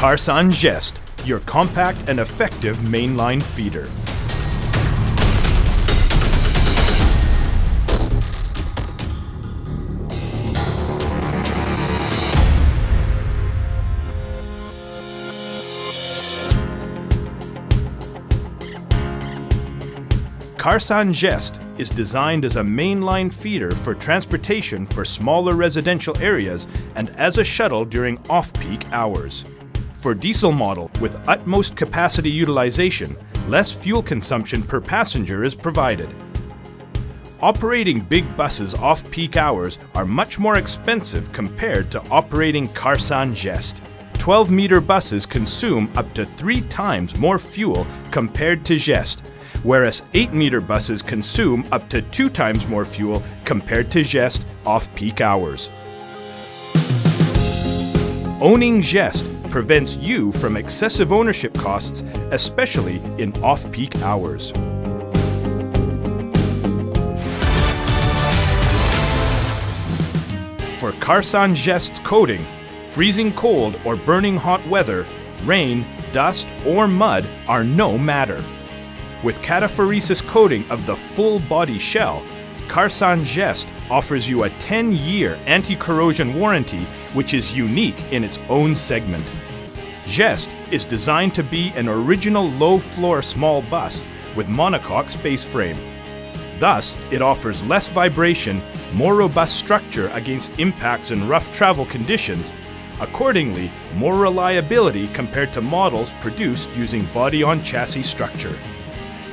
Karsan Jest, your compact and effective mainline feeder. Karsan Jest is designed as a mainline feeder for transportation for smaller residential areas and as a shuttle during off-peak hours. For diesel model with utmost capacity utilization, less fuel consumption per passenger is provided. Operating big buses off-peak hours are much more expensive compared to operating Karsan Jest. 12-meter buses consume up to three times more fuel compared to Jest, whereas 8 meter buses consume up to two times more fuel compared to Jest off peak hours. Owning Jest prevents you from excessive ownership costs, especially in off peak hours. For Karsan Jest's coating, freezing cold or burning hot weather, rain, dust, or mud are no matter. With cataphoresis coating of the full body shell, Karsan Jest offers you a 10-year anti-corrosion warranty which is unique in its own segment. Jest is designed to be an original low-floor small bus with monocoque space frame. Thus, it offers less vibration, more robust structure against impacts and rough travel conditions, accordingly, more reliability compared to models produced using body-on-chassis structure.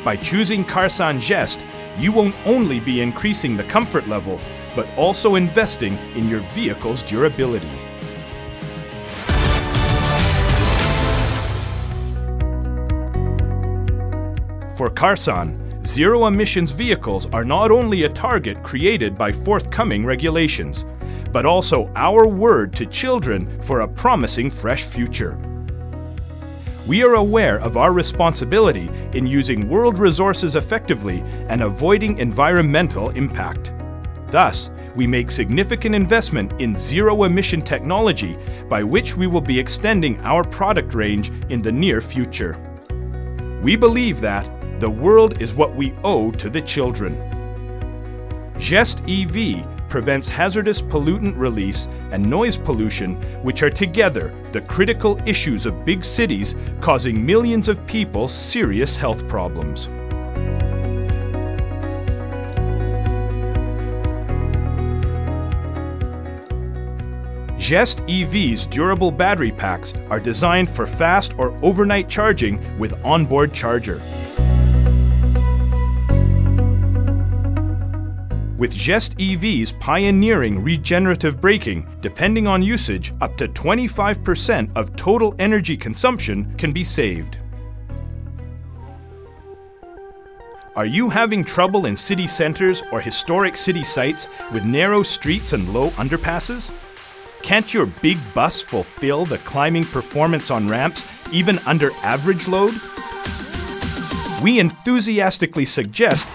By choosing Karsan Jest, you won't only be increasing the comfort level, but also investing in your vehicle's durability. For Karsan, zero emissions vehicles are not only a target created by forthcoming regulations, but also our word to children for a promising fresh future we are aware of our responsibility in using world resources effectively and avoiding environmental impact. Thus, we make significant investment in zero-emission technology by which we will be extending our product range in the near future. We believe that the world is what we owe to the children. Jest EV prevents hazardous pollutant release and noise pollution, which are together the critical issues of big cities causing millions of people serious health problems. Jest EV's durable battery packs are designed for fast or overnight charging with onboard charger. With Jest EV's pioneering regenerative braking, depending on usage, up to 25% of total energy consumption can be saved. Are you having trouble in city centers or historic city sites with narrow streets and low underpasses? Can't your big bus fulfill the climbing performance on ramps even under average load? We enthusiastically suggest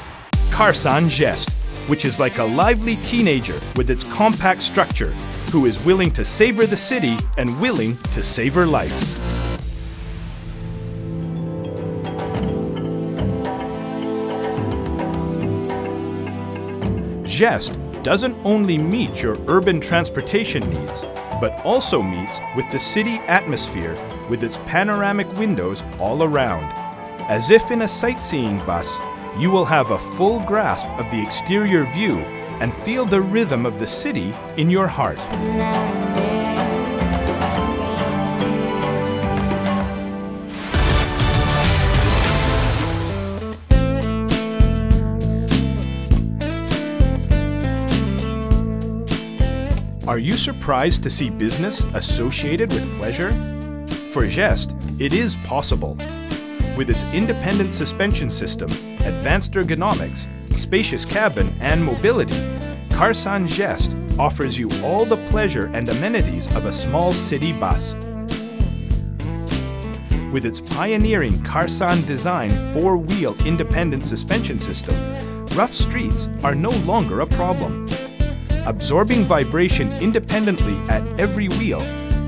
Karsan Jest which is like a lively teenager with its compact structure, who is willing to savor the city and willing to savor life. Jest doesn't only meet your urban transportation needs, but also meets with the city atmosphere with its panoramic windows all around. As if in a sightseeing bus, you will have a full grasp of the exterior view and feel the rhythm of the city in your heart. Are you surprised to see business associated with pleasure? For Jest, it is possible. With its independent suspension system, advanced ergonomics, spacious cabin, and mobility, Karsan Jest offers you all the pleasure and amenities of a small city bus. With its pioneering Karsan design four-wheel independent suspension system, rough streets are no longer a problem. Absorbing vibration independently at every wheel,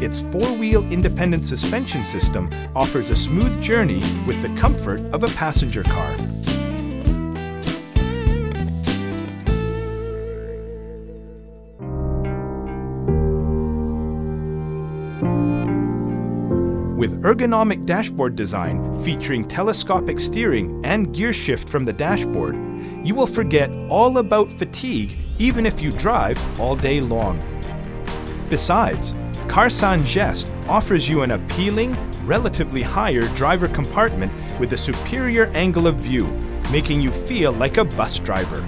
its four-wheel independent suspension system offers a smooth journey with the comfort of a passenger car. With ergonomic dashboard design featuring telescopic steering and gear shift from the dashboard, you will forget all about fatigue even if you drive all day long. Besides, Karsan Jest offers you an appealing, relatively higher driver compartment with a superior angle of view, making you feel like a bus driver.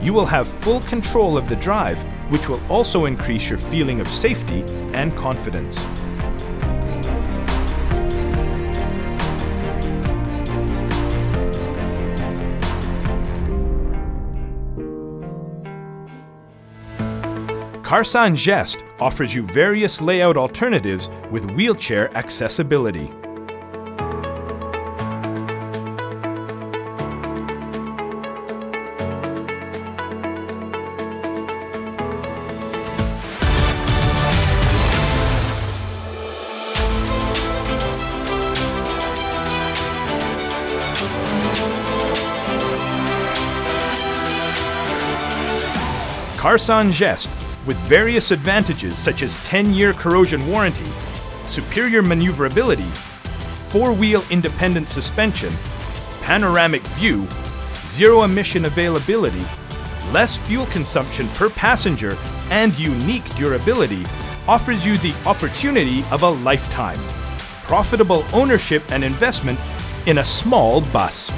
You will have full control of the drive, which will also increase your feeling of safety and confidence. Karsan Jest offers you various layout alternatives with wheelchair accessibility. Karsan Jest with various advantages such as 10-year corrosion warranty, superior maneuverability, four-wheel independent suspension, panoramic view, zero emission availability, less fuel consumption per passenger, and unique durability offers you the opportunity of a lifetime. Profitable ownership and investment in a small bus.